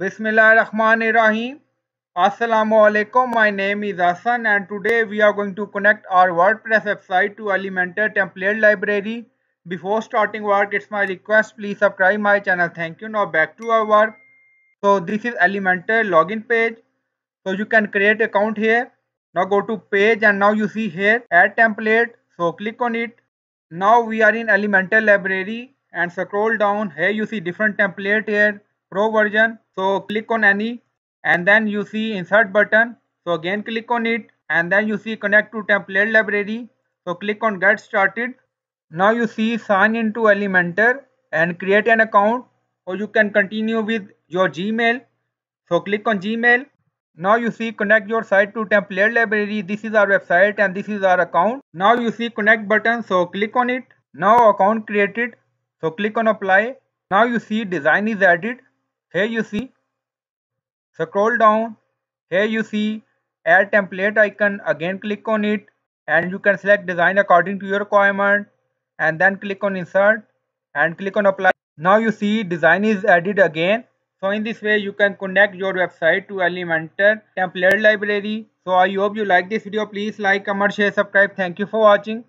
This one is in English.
Bismillahirrahmanirrahim. Assalamu alaikum. My name is Hassan and today we are going to connect our WordPress website to Elementor template library. Before starting work, it's my request please subscribe my channel. Thank you. Now back to our work. So this is Elementor login page. So you can create account here. Now go to page and now you see here add template. So click on it. Now we are in Elementor library and scroll down. Here you see different template here pro version. So click on any and then you see insert button. So again click on it and then you see connect to template library. So click on get started. Now you see sign into elementor and create an account. Or you can continue with your gmail. So click on gmail. Now you see connect your site to template library. This is our website and this is our account. Now you see connect button. So click on it. Now account created. So click on apply. Now you see design is added here you see. Scroll down. Here you see add template icon. Again click on it. And you can select design according to your requirement. And then click on insert and click on apply. Now you see design is added again. So in this way you can connect your website to elementor template library. So i hope you like this video. Please like comment share subscribe. Thank you for watching